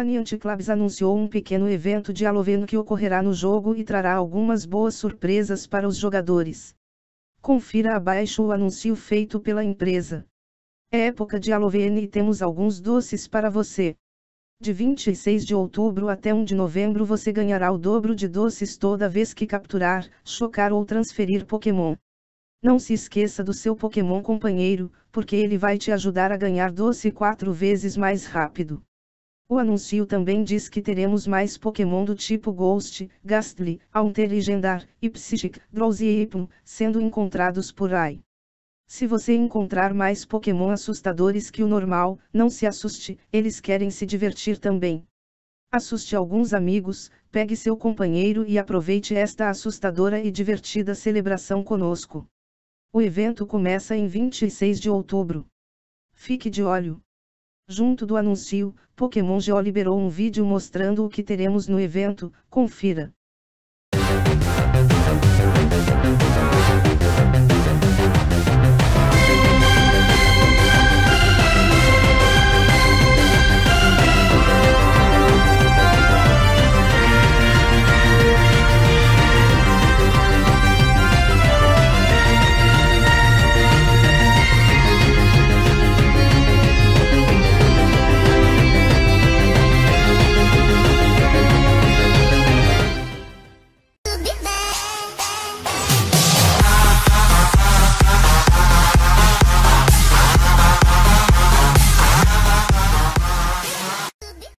A Niantic Labs anunciou um pequeno evento de Halloween que ocorrerá no jogo e trará algumas boas surpresas para os jogadores. Confira abaixo o anúncio feito pela empresa. É época de Halloween e temos alguns doces para você. De 26 de outubro até 1 de novembro você ganhará o dobro de doces toda vez que capturar, chocar ou transferir Pokémon. Não se esqueça do seu Pokémon companheiro, porque ele vai te ajudar a ganhar doce quatro vezes mais rápido. O anúncio também diz que teremos mais Pokémon do tipo Ghost, Gastly, Haunter Legendar, e Psychic, Drowsy e Hypno, sendo encontrados por aí. Se você encontrar mais Pokémon assustadores que o normal, não se assuste, eles querem se divertir também. Assuste alguns amigos, pegue seu companheiro e aproveite esta assustadora e divertida celebração conosco. O evento começa em 26 de outubro. Fique de olho. Junto do anúncio, Pokémon Go liberou um vídeo mostrando o que teremos no evento, confira.